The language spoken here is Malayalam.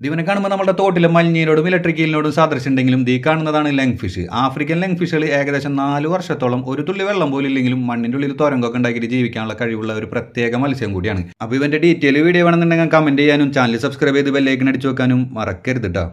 ദിവനെ കാണുമ്പോൾ നമ്മുടെ തോട്ടിലെ മലിനീരോടും ഇലക്ട്രിക്കലിനോടും സാദൃശ്യമുണ്ടെങ്കിലും ദീ കാണുന്നതാണ് ലങ് ഫിഷ് ആഫ്രിക്കൻ ലങ് ഫിഷുകൾ ഏകദേശം നാല് വർഷത്തോളം ഒരു തുള്ളി വെള്ളം പോലും ഇല്ലെങ്കിലും മണ്ണിന്റെ ഉള്ളിൽ തുരങ്കൊക്കെ ഉണ്ടാക്കിയിട്ട് ജീവിക്കാനുള്ള കഴിവുള്ള ഒരു പ്രത്യേക മത്സ്യം കൂടിയാണ്. അപ്പോൾ ഇവന്റെ ഡീറ്റെയിൽ വീഡിയോ വേണമെന്നുണ്ടെങ്കിൽ കമന്റ് ചെയ്യാനും ചാനൽ സബ്സ്ക്രൈബ് ചെയ്ത് ബെല്ലൈക്കൻ അടിച്ചു വെക്കാനും മറക്കരുത് കേട്ടോ